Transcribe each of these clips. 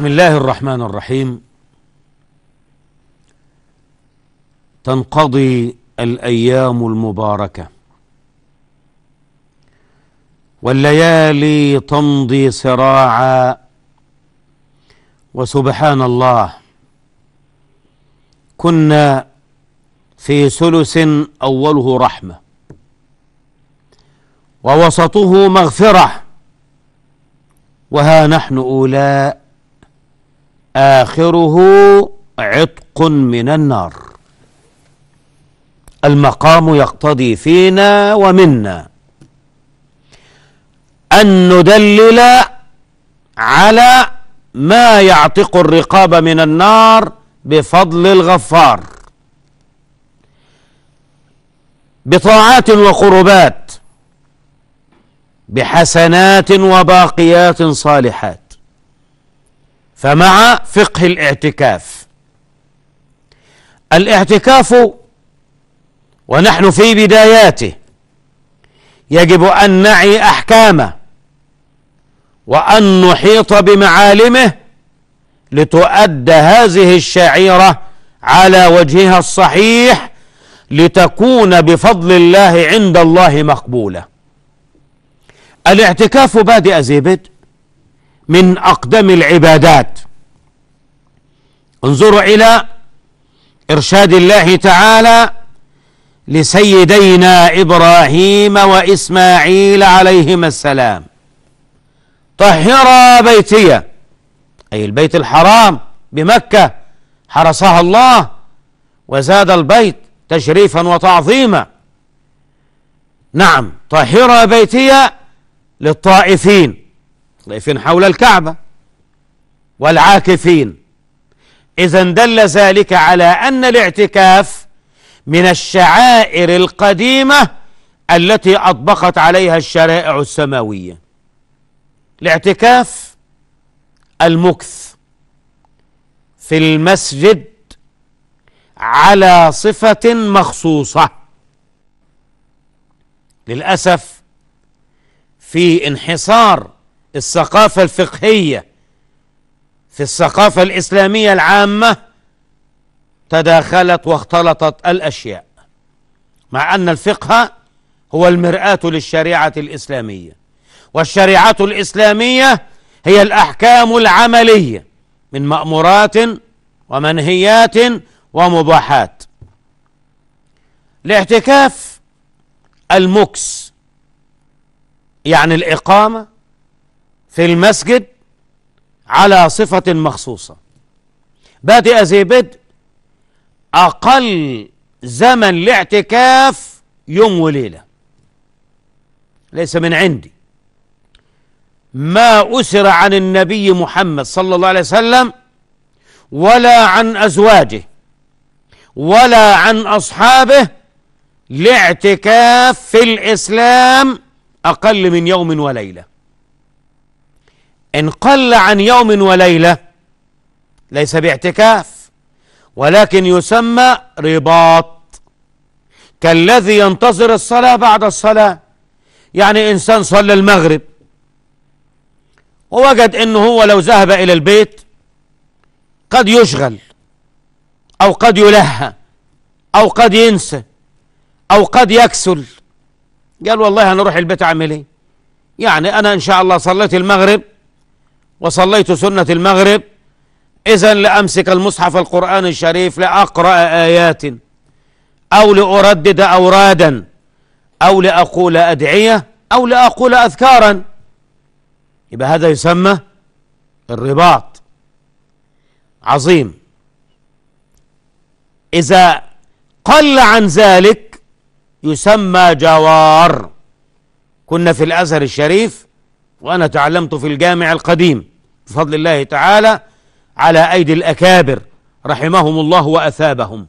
بسم الله الرحمن الرحيم. تنقضي الأيام المباركة. والليالي تمضي سراعا. وسبحان الله. كنا في ثلث أوله رحمة. ووسطه مغفرة. وها نحن أولاء. آخره عتق من النار. المقام يقتضي فينا ومنا. أن ندلل على ما يعتق الرقاب من النار بفضل الغفار. بطاعات وقربات بحسنات وباقيات صالحات. فمع فقه الاعتكاف. الاعتكاف ونحن في بداياته يجب أن نعي أحكامه وأن نحيط بمعالمه لتؤدى هذه الشعيرة على وجهها الصحيح لتكون بفضل الله عند الله مقبولة. الاعتكاف بادئ زي بدء من أقدم العبادات. انظروا إلى إرشاد الله تعالى لسيدينا إبراهيم وإسماعيل عليهما السلام. طهرا بيتي أي البيت الحرام بمكة حرسها الله وزاد البيت تشريفا وتعظيما. نعم طهرا بيتي للطائفين. طائفين حول الكعبة والعاكفين. اذا دل ذلك على أن الاعتكاف من الشعائر القديمة التي أطبقت عليها الشرائع السماوية. الاعتكاف المكث في المسجد على صفة مخصوصة. للأسف في انحصار الثقافة الفقهية في الثقافة الإسلامية العامة تداخلت واختلطت الأشياء مع أن الفقه هو المرآة للشريعة الإسلامية. والشريعة الإسلامية هي الأحكام العملية من مأمورات ومنهيات ومباحات. الاعتكاف المكس يعني الإقامة في المسجد على صفة مخصوصة. بادئ زي بدء أقل زمن الاعتكاف يوم وليلة. ليس من عندي. ما أسر عن النبي محمد صلى الله عليه وسلم ولا عن أزواجه ولا عن أصحابه لاعتكاف في الإسلام أقل من يوم وليلة. إن قل عن يوم وليلة ليس باعتكاف ولكن يسمى رباط. كالذي ينتظر الصلاة بعد الصلاة يعني إنسان صلى المغرب ووجد إنه هو لو ذهب إلى البيت قد يشغل أو قد يلهى أو قد ينسى أو قد يكسل. قال والله أنا أروح البيت اعمل إيه يعني أنا إن شاء الله صليت المغرب وصليت سنة المغرب. اذا لأمسك المصحف القرآن الشريف لأقرأ آيات أو لأردد أورادا أو لأقول أدعية أو لأقول أذكارا. يبقى هذا يسمى الرباط. عظيم. إذا قل عن ذلك يسمى جوار. كنا في الأزهر الشريف وأنا تعلمت في الجامع القديم. بفضل الله تعالى على أيدي الأكابر رحمهم الله وأثابهم.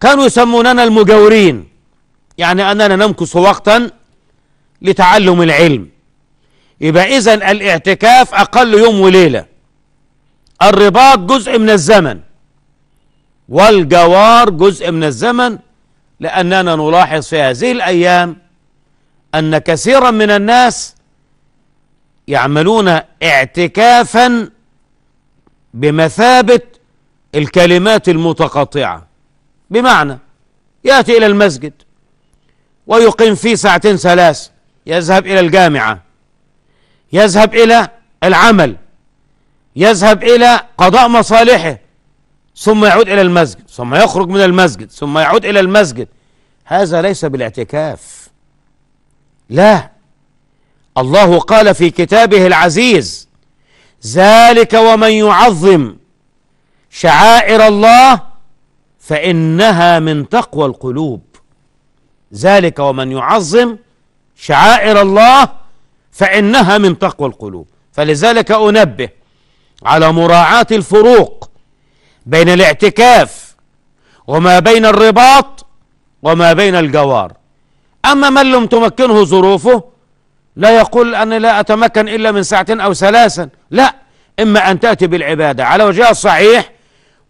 كانوا يسموننا المجاورين يعني أننا نمكث وقتا لتعلم العلم. يبقى اذا الاعتكاف أقل يوم وليلة. الرباط جزء من الزمن والجوار جزء من الزمن لأننا نلاحظ في هذه الأيام أن كثيرا من الناس يعملون اعتكافا بمثابة الكلمات المتقطعة بمعنى يأتي إلى المسجد ويقيم فيه ساعتين ثلاث يذهب إلى الجامعة يذهب إلى العمل يذهب إلى قضاء مصالحه ثم يعود إلى المسجد ثم يخرج من المسجد ثم يعود إلى المسجد. هذا ليس بالاعتكاف. لا. الله قال في كتابه العزيز ذلك ومن يعظم شعائر الله فإنها من تقوى القلوب. ذلك ومن يعظم شعائر الله فإنها من تقوى القلوب. فلذلك أنبه على مراعاة الفروق بين الاعتكاف وما بين الرباط وما بين الجوار. أما من لم تمكنه ظروفه لا يقول أنا لا أتمكن إلا من ساعتين أو ثلاثا. لا إما أن تأتي بالعبادة على وجهها الصحيح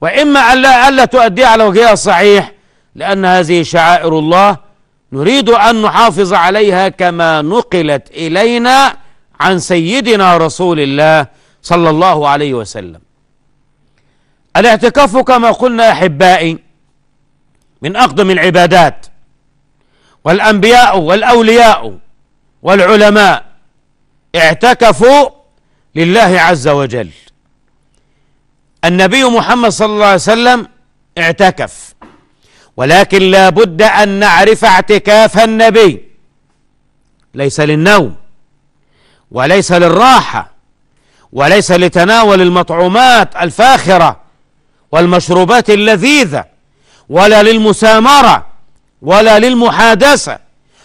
وإما أن لا, ألا تؤديها على وجهها الصحيح لأن هذه شعائر الله نريد أن نحافظ عليها كما نقلت إلينا عن سيدنا رسول الله صلى الله عليه وسلم. الاعتكاف كما قلنا أحبائي من أقدم العبادات والأنبياء والأولياء والعلماء اعتكفوا لله عز وجل. النبي محمد صلى الله عليه وسلم اعتكف ولكن لا بد أن نعرف اعتكاف النبي. ليس للنوم وليس للراحة وليس لتناول المطعومات الفاخرة والمشروبات اللذيذة ولا للمسامرة ولا للمحادثة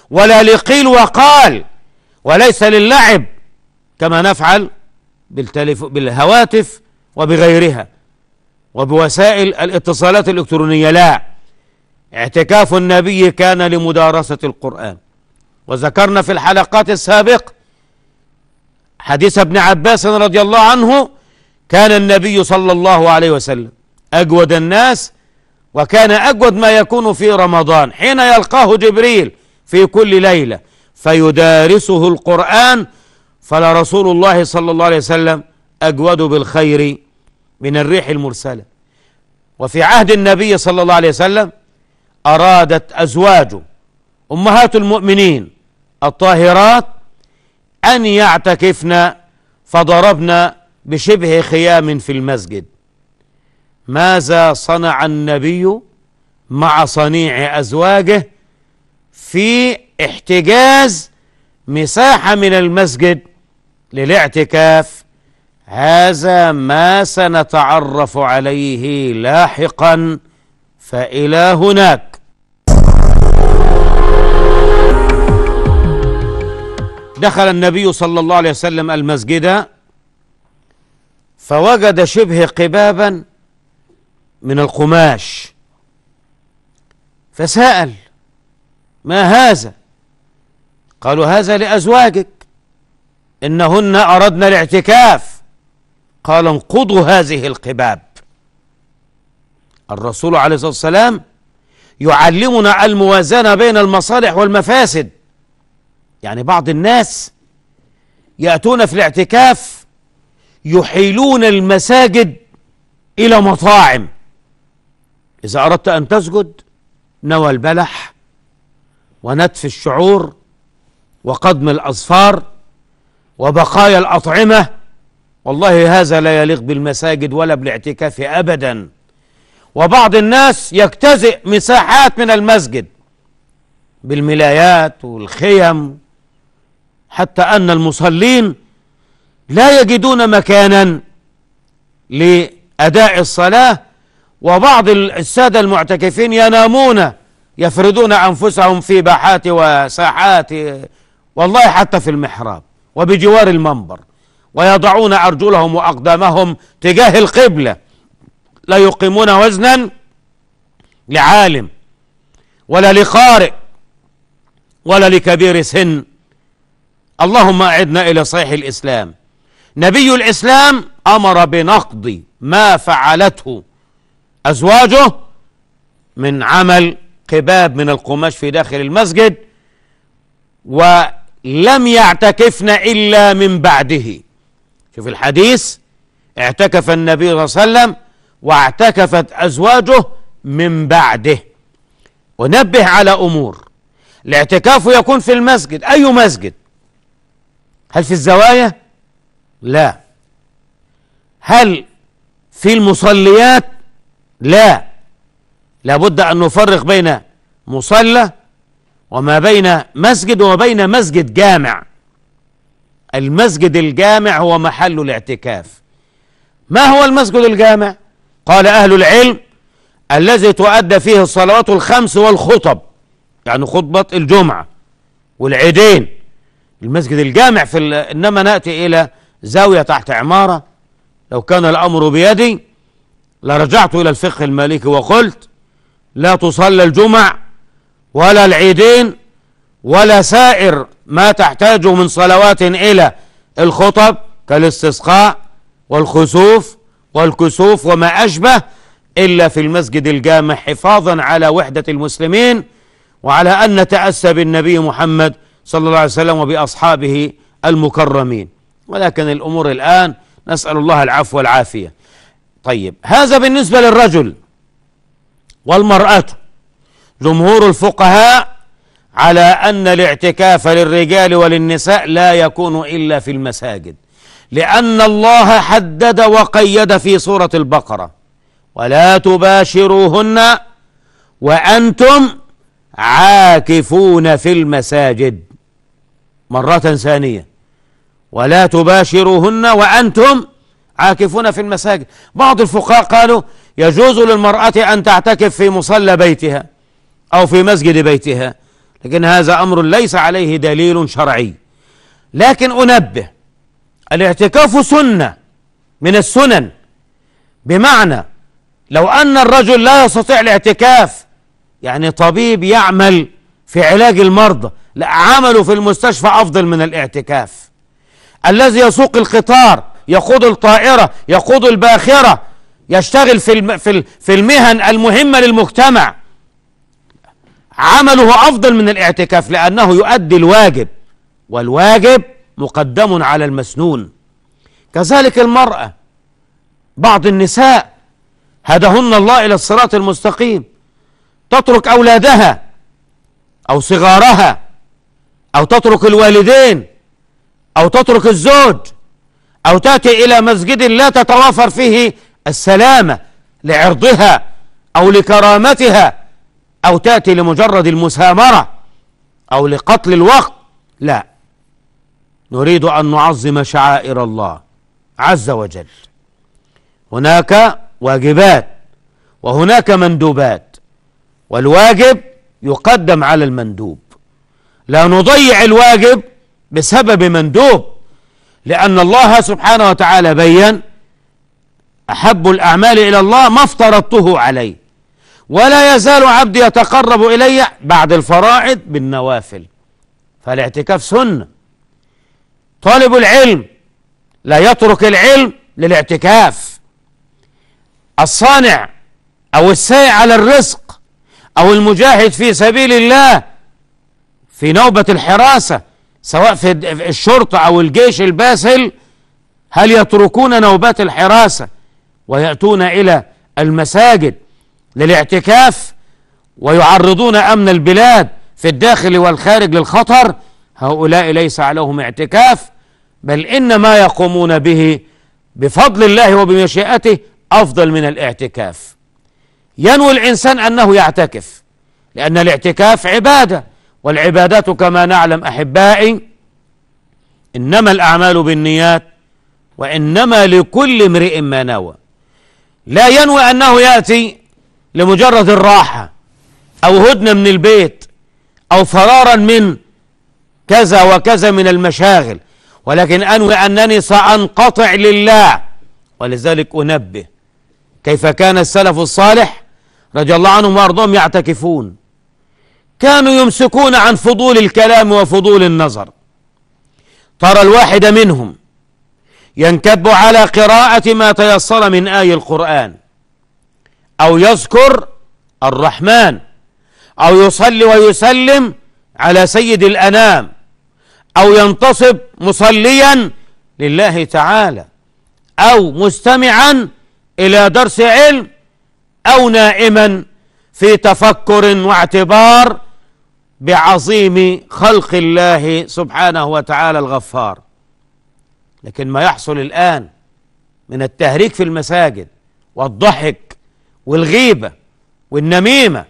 ولا لقيل وقال وليس للعب كما نفعل بالهواتف وبغيرها وبوسائل الاتصالات الإلكترونية. لا اعتكاف النبي كان لمدارسة القرآن. وذكرنا في الحلقات السابقة حديث ابن عباس رضي الله عنه كان النبي صلى الله عليه وسلم أجود الناس وكان أجود ما يكون في رمضان. حين يلقاه جبريل في كل ليلة فيدارسه القرآن فلرسول الله صلى الله عليه وسلم أجود بالخير من الريح المرسلة. وفي عهد النبي صلى الله عليه وسلم أرادت أزواجه أمهات المؤمنين الطاهرات أن يعتكفن فضربن بشبه خيام في المسجد. ماذا صنع النبي مع صنيع أزواجه في احتجاز مساحة من المسجد للاعتكاف. هذا ما سنتعرف عليه لاحقا فإلى هناك. دخل النبي صلى الله عليه وسلم المسجد فوجد شبه قبابا من القماش. فسأل ما هذا؟ قالوا هذا لأزواجك. إنهن أردنا الاعتكاف. قال انقضوا هذه القباب. الرسول عليه الصلاة والسلام يعلمنا الموازنة بين المصالح والمفاسد. يعني بعض الناس يأتون في الاعتكاف يحيلون المساجد إلى مطاعم. إذا أردت أن تسجد نوى البلح ونتف الشعور وقدم الأظفار وبقايا الأطعمة والله هذا لا يليق بالمساجد ولا بالاعتكاف أبدا. وبعض الناس يجتزئ مساحات من المسجد بالملايات والخيم حتى أن المصلين لا يجدون مكانا لأداء الصلاة. وبعض السادة المعتكفين ينامون يفردون أنفسهم في باحات وساحات والله حتى في المحراب وبجوار المنبر ويضعون أرجلهم وأقدامهم تجاه القبلة لا يقيمون وزنا لعالم ولا لقارئ ولا لكبير سن. اللهم أعدنا إلى صحيح الإسلام. نبي الإسلام أمر بنقض ما فعلته أزواجه من عمل قباب من القماش في داخل المسجد لم يعتكفن إلا من بعده. شوف الحديث اعتكف النبي صلى الله عليه وسلم واعتكفت أزواجه من بعده. ونبه على أمور. الاعتكاف يكون في المسجد. أي مسجد؟ هل في الزوايا؟ لا. هل في المصليات؟ لا. لابد أن نفرق بين مصلى وما بين مسجد وما بين مسجد جامع. المسجد الجامع هو محل الاعتكاف. ما هو المسجد الجامع؟ قال أهل العلم الذي تؤدى فيه الصلوات الخمس والخطب يعني خطبة الجمعة والعيدين. المسجد الجامع في إنما نأتي إلى زاوية تحت عمارة. لو كان الأمر بيدي لرجعت إلى الفقه المالكي وقلت لا تصلى الجمع ولا العيدين ولا سائر ما تحتاجه من صلوات إلى الخطب كالاستسقاء والخسوف والكسوف وما أشبه إلا في المسجد الجامع حفاظا على وحدة المسلمين وعلى أن نتأسى بالنبي محمد صلى الله عليه وسلم وبأصحابه المكرمين. ولكن الأمور الآن نسأل الله العفو والعافية. طيب هذا بالنسبة للرجل والمرأة. جمهور الفقهاء على أن الاعتكاف للرجال وللنساء لا يكون إلا في المساجد لأن الله حدد وقيد في سورة البقرة. ولا تباشروهن وأنتم عاكفون في المساجد. مرة ثانية. ولا تباشروهن وأنتم عاكفون في المساجد. بعض الفقهاء قالوا يجوز للمرأة أن تعتكف في مصلى بيتها. أو في مسجد بيتها. لكن هذا أمر ليس عليه دليل شرعي. لكن أنبه الاعتكاف سنة من السنن. بمعنى لو أن الرجل لا يستطيع الاعتكاف يعني طبيب يعمل في علاج المرضى لا عمله في المستشفى أفضل من الاعتكاف. الذي يسوق القطار يقود الطائرة يقود الباخرة يشتغل في في المهن المهمة للمجتمع. عمله أفضل من الاعتكاف لأنه يؤدي الواجب والواجب مقدم على المسنون. كذلك المرأة بعض النساء هدهن الله إلى الصراط المستقيم تترك أولادها أو صغارها أو تترك الوالدين أو تترك الزوج أو تأتي إلى مسجد لا تتوافر فيه السلامة لعرضها أو لكرامتها أو تأتي لمجرد المسامرة أو لقتل الوقت لا. نريد أن نعظم شعائر الله عز وجل. هناك واجبات وهناك مندوبات والواجب يقدم على المندوب. لا نضيع الواجب بسبب مندوب لأن الله سبحانه وتعالى بين أحب الأعمال إلى الله ما افترضته عليه. ولا يزال عبدي يتقرب إلي بعد الفرائض بالنوافل. فالاعتكاف سنة. طالب العلم لا يترك العلم للاعتكاف. الصانع أو السائع على الرزق أو المجاهد في سبيل الله في نوبة الحراسة سواء في الشرطة أو الجيش الباسل هل يتركون نوبات الحراسة ويأتون إلى المساجد؟ للاعتكاف ويعرضون أمن البلاد في الداخل والخارج للخطر. هؤلاء ليس عليهم اعتكاف بل إن ما يقومون به بفضل الله وبمشيئته أفضل من الاعتكاف. ينوي الإنسان أنه يعتكف لأن الاعتكاف عبادة والعبادات كما نعلم أحبائي إنما الأعمال بالنيات وإنما لكل امرئ ما نوى. لا ينوي أنه يأتي لمجرد الراحة أو هدنة من البيت أو فرارا من كذا وكذا من المشاغل. ولكن أنوي أنني سأنقطع لله ولذلك أنبه كيف كان السلف الصالح رضي الله عنهم وأرضاهم يعتكفون. كانوا يمسكون عن فضول الكلام وفضول النظر. ترى الواحد منهم ينكب على قراءة ما تيسر من آي القرآن. أو يذكر الرحمن أو يصلي ويسلم على سيد الأنام أو ينتصب مصليا لله تعالى أو مستمعا إلى درس علم أو نائما في تفكر واعتبار بعظيم خلق الله سبحانه وتعالى الغفار. لكن ما يحصل الآن من التهريج في المساجد والضحك والغيبة والنميمة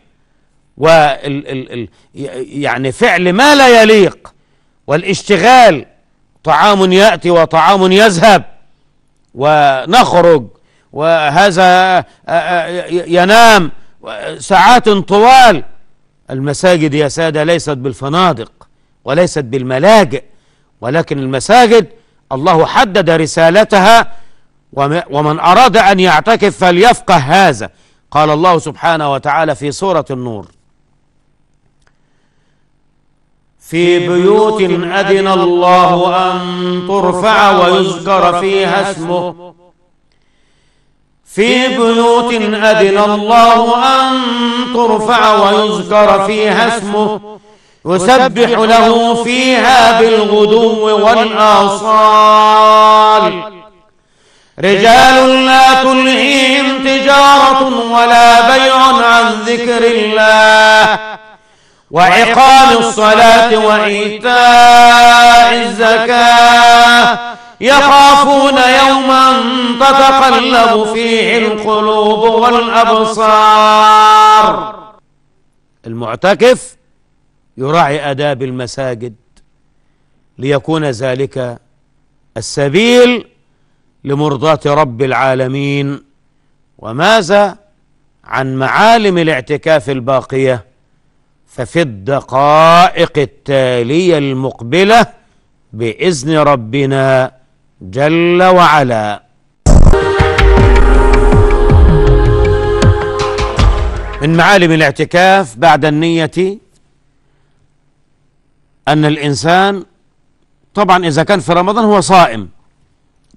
وال ال ال يعني فعل ما لا يليق والاشتغال طعام يأتي وطعام يذهب ونخرج وهذا ينام ساعات طوال المساجد يا سادة ليست بالفنادق وليست بالملاجئ ولكن المساجد الله حدد رسالتها ومن أراد أن يعتكف فليفقه هذا. قال الله سبحانه وتعالى في سورة النور. في بيوت أذن الله أن ترفع ويذكر فيها اسمه. في بيوت أذن الله أن ترفع ويذكر فيها اسمه. يسبح له فيها بالغدو والآصال. رجال لا تلهيهم تجارة ولا بيع عن ذكر الله. وإقام الصلاة وإيتاء الزكاة. يخافون يوما تتقلب فيه القلوب والأبصار. المعتكف يراعي آداب المساجد. ليكون ذلك السبيل لمرضاة رب العالمين. وماذا عن معالم الاعتكاف الباقية؟ ففي الدقائق التالية المقبلة بإذن ربنا جل وعلا. من معالم الاعتكاف بعد النية أن الإنسان طبعا إذا كان في رمضان هو صائم.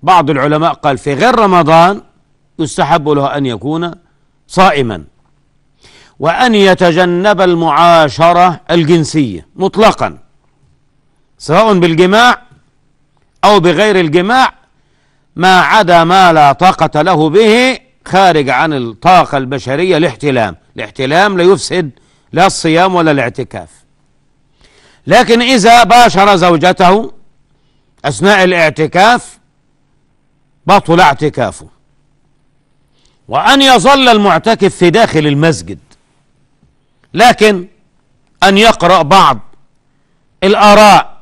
بعض العلماء قال في غير رمضان يستحب له أن يكون صائما وأن يتجنب المعاشرة الجنسية مطلقا سواء بالجماع أو بغير الجماع ما عدا ما لا طاقة له به خارج عن الطاقة البشرية الاحتلام. الاحتلام لا يفسد لا الصيام ولا الاعتكاف. لكن إذا باشر زوجته أثناء الاعتكاف بطل اعتكافه. وأن يظل المعتكف في داخل المسجد. لكن أن يقرأ بعض الآراء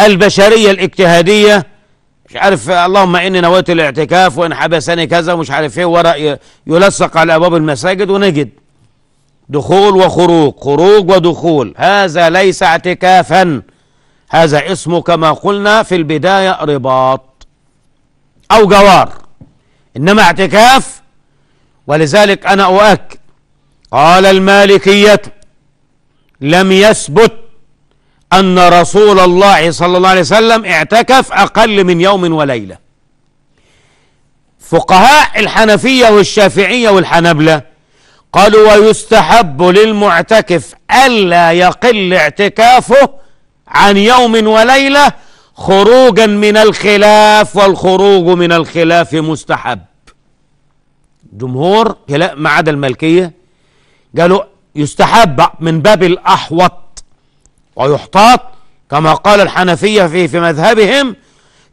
البشرية الاجتهادية. مش عارف اللهم إني نويت الاعتكاف وإن حبسني كذا ومش عارف إيه ورق يلصق على أبواب المساجد ونجد. دخول وخروج خروج ودخول. هذا ليس اعتكافا. هذا اسمه كما قلنا في البداية رباط. أو جوار. إنما اعتكاف ولذلك أنا أؤكد قال المالكية لم يثبت أن رسول الله صلى الله عليه وسلم اعتكف أقل من يوم وليلة. فقهاء الحنفية والشافعية والحنبلة قالوا ويستحب للمعتكف ألا يقل اعتكافه عن يوم وليلة خروجا من الخلاف والخروج من الخلاف مستحب. جمهور ما عدا الملكية قالوا يستحب من باب الأحوط ويحتاط كما قال الحنفية في في مذهبهم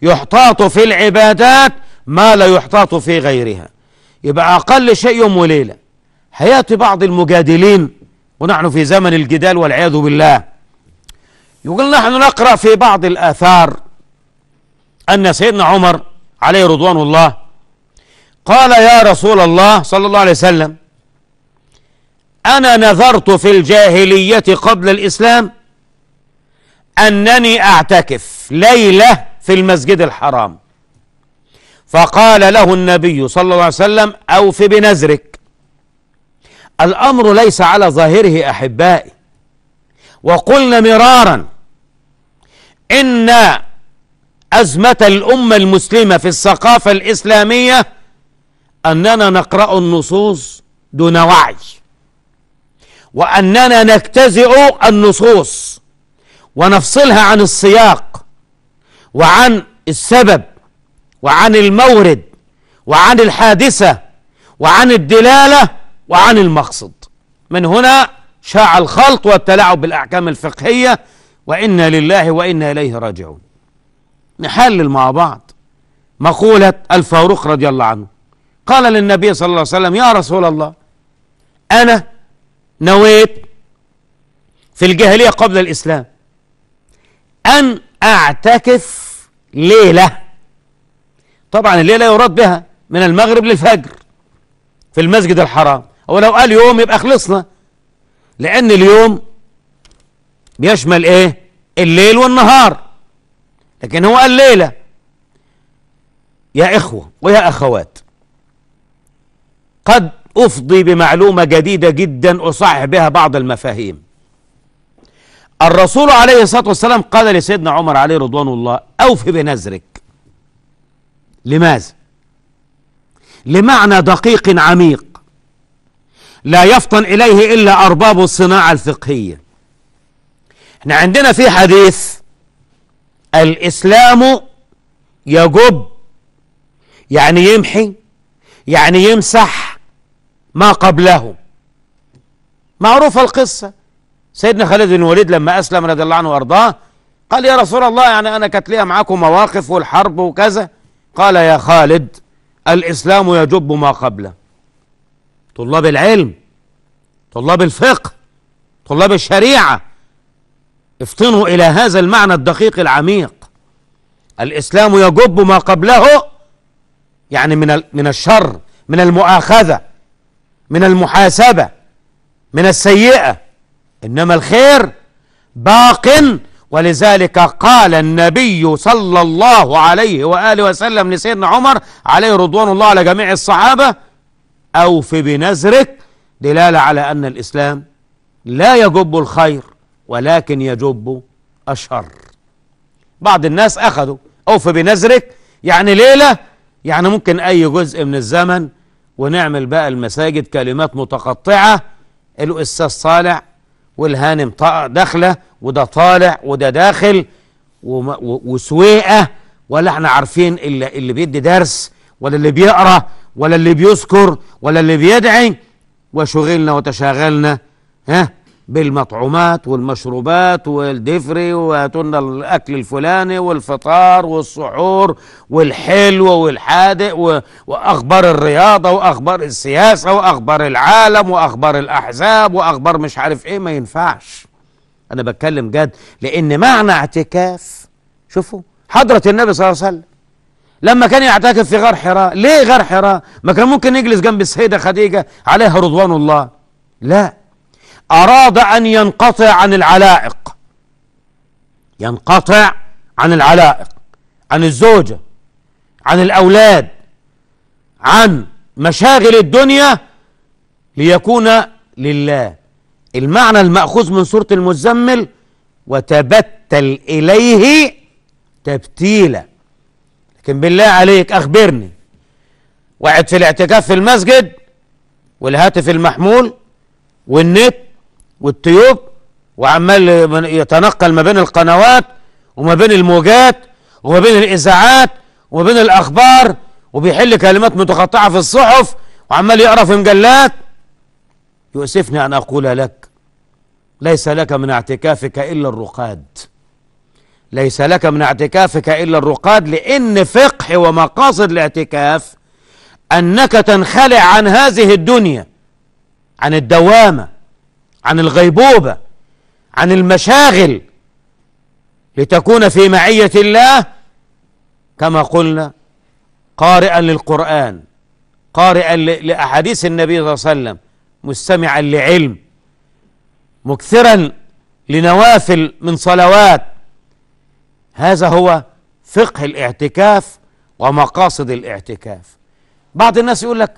يحتاط في العبادات ما لا يحتاط في غيرها. يبقى أقل شيء يوم وليلة. هياتي بعض المجادلين ونحن في زمن الجدال والعياذ بالله يقول نحن نقرأ في بعض الآثار أن سيدنا عمر عليه رضوان الله قال يا رسول الله صلى الله عليه وسلم أنا نذرت في الجاهلية قبل الإسلام أنني أعتكف ليلة في المسجد الحرام. فقال له النبي صلى الله عليه وسلم أوف بنذرك. الأمر ليس على ظاهره أحبائي. وقلنا مرارا إن أزمة الأمة المسلمة في الثقافة الإسلامية أننا نقرأ النصوص دون وعي وأننا نجتزئ النصوص ونفصلها عن السياق وعن السبب وعن المورد وعن الحادثة وعن الدلالة وعن المقصد. من هنا شاع الخلط والتلاعب بالأحكام الفقهية وإنا لله وإنا إليه راجعون. نحلل مع بعض. مقولة الفاروق رضي الله عنه. قال للنبي صلى الله عليه وسلم يا رسول الله أنا نويت في الجاهلية قبل الإسلام. أن أعتكف ليلة. طبعا الليلة يراد بها من المغرب للفجر في المسجد الحرام. هو لو قال يوم يبقى خلصنا. لأن اليوم بيشمل إيه؟ الليل والنهار. لكن هو قال ليلة. يا إخوة ويا أخوات قد أفضي بمعلومة جديدة جدا أصحح بها بعض المفاهيم. الرسول عليه الصلاة والسلام قال لسيدنا عمر عليه رضوان الله أوف بنذرك. لماذا؟ لمعنى دقيق عميق. لا يفطن إليه إلا أرباب الصناعة الفقهية. إحنا عندنا في حديث الإسلام يجب يعني يمحي يعني يمسح ما قبله. معروفة القصة. سيدنا خالد بن الوليد لما أسلم رضي الله عنه وأرضاه قال يا رسول الله يعني أنا كانت ليها معاكم مواقف والحرب وكذا. قال يا خالد الإسلام يجب ما قبله. طلاب العلم طلاب الفقه طلاب الشريعة. افطنوا إلى هذا المعنى الدقيق العميق. الإسلام يجب ما قبله يعني من من الشر من المؤاخذة من المحاسبة من السيئة. إنما الخير باق ولذلك قال النبي صلى الله عليه وآله وسلم لسيدنا عمر عليه رضوان الله على جميع الصحابة أوف بنذرك دلالة على أن الإسلام لا يجب الخير. ولكن يجب الشر بعض الناس أخذوا. أوف بنذرك يعني ليلة. يعني ممكن أي جزء من الزمن ونعمل بقى المساجد كلمات متقطعة. الأستاذ صالح والهانم داخلة وده طالع وده داخل وسويقة. ولا إحنا عارفين اللي, اللي بيدي درس ولا اللي بيقرأ ولا اللي بيذكر ولا اللي بيدعي. وشغلنا وتشاغلنا. ها؟ بالمطعومات والمشروبات والدفري وهاتولنا الأكل الفلاني والفطار والسحور والحلو والحادق وأخبار الرياضة وأخبار السياسة وأخبار العالم وأخبار الأحزاب وأخبار مش عارف إيه. ما ينفعش. أنا بتكلم جد لأن معنى اعتكاف شوفوا حضرة النبي صلى الله عليه وسلم. لما كان يعتكف في غار حراء ليه غار حراء؟ ما كان ممكن يجلس جنب السيدة خديجة عليها رضوان الله. لا. أراد أن ينقطع عن العلائق. ينقطع عن العلائق عن الزوجة عن الأولاد عن مشاغل الدنيا ليكون لله. المعنى المأخوذ من سورة المزمل وتبتل إليه تبتيلا لكن بالله عليك أخبرني. وقعد في الاعتكاف في المسجد والهاتف المحمول والنت والتيوب وعمال يتنقل ما بين القنوات وما بين الموجات وما بين الإذاعات وما بين الأخبار وبيحل كلمات متقطعة في الصحف وعمال يقرأ في مجلات. يؤسفني أن أقول لك ليس لك من اعتكافك إلا الرقاد. ليس لك من اعتكافك إلا الرقاد لأن فقه ومقاصد الاعتكاف أنك تنخلع عن هذه الدنيا عن الدوامة. عن الغيبوبة عن المشاغل لتكون في معية الله كما قلنا قارئا للقرآن قارئا لأحاديث النبي صلى الله عليه وسلم مستمعا لعلم مكثرا لنوافل من صلوات. هذا هو فقه الاعتكاف ومقاصد الاعتكاف. بعض الناس يقول لك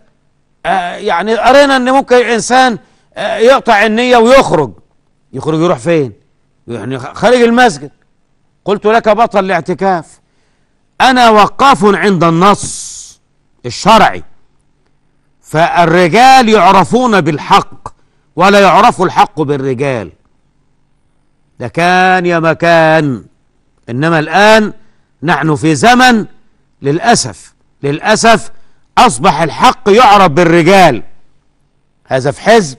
آه يعني قرينا أن ممكن الإنسان يقطع النية ويخرج. يخرج يروح فين؟ يعني خارج المسجد. قلت لك بطل الاعتكاف. أنا وقاف عند النص الشرعي. فالرجال يعرفون بالحق ولا يعرف الحق بالرجال. ده كان يا مكان. إنما الآن نحن في زمن للأسف. للأسف أصبح الحق يعرف بالرجال. هذا في حزب.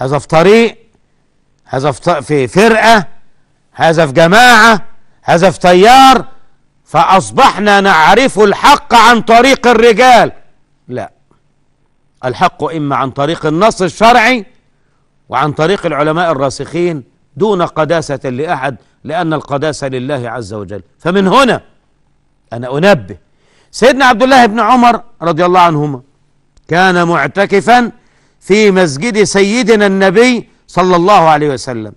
هذا في طريق هذا في فرقة هذا في جماعة هذا في تيار فأصبحنا نعرف الحق عن طريق الرجال. لا الحق إما عن طريق النص الشرعي وعن طريق العلماء الراسخين دون قداسة لأحد لأن القداسة لله عز وجل. فمن هنا أنا أنبه. سيدنا عبد الله بن عمر رضي الله عنهما كان معتكفا في مسجد سيدنا النبي صلى الله عليه وسلم.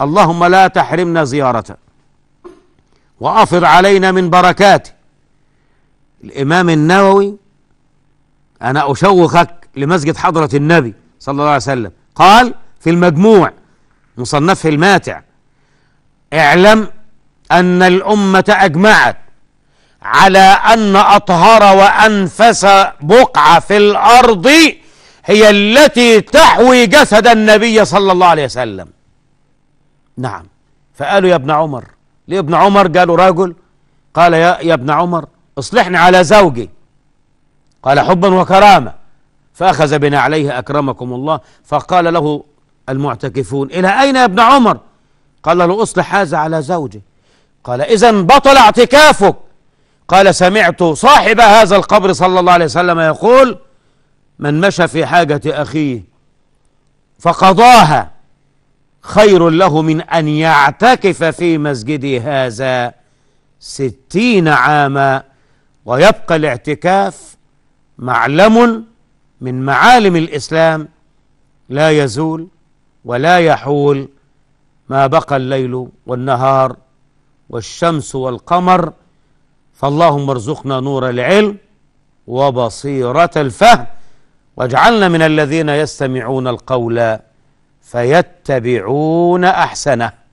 اللهم لا تحرمنا زيارته. وافض علينا من بركاته. الإمام النووي أنا أشوقك لمسجد حضرة النبي صلى الله عليه وسلم. قال في المجموع مصنفه الماتع اعلم أن الأمة أجمعت على أن أطهر وأنفس بقعة في الأرض هي التي تحوي جسد النبي صلى الله عليه وسلم. نعم. فقالوا يا ابن عمر ليه ابن عمر؟ قالوا رجل. قال يا, يا ابن عمر اصلحني على زوجي. قال حبا وكرامة. فأخذ بنعليه أكرمكم الله. فقال له المعتكفون إلى أين يا ابن عمر؟ قال له أصلح هذا على زوجي. قال إذا بطل اعتكافك. قال سمعت صاحب هذا القبر صلى الله عليه وسلم يقول من مشى في حاجة أخيه فقضاها خير له من أن يعتكف في مسجدي هذا ستين عاما ويبقى الاعتكاف معلم من معالم الإسلام لا يزول ولا يحول ما بقى الليل والنهار والشمس والقمر فاللهم ارزقنا نور العلم وبصيرة الفهم واجعلنا من الذين يستمعون القول فيتبعون أحسنه.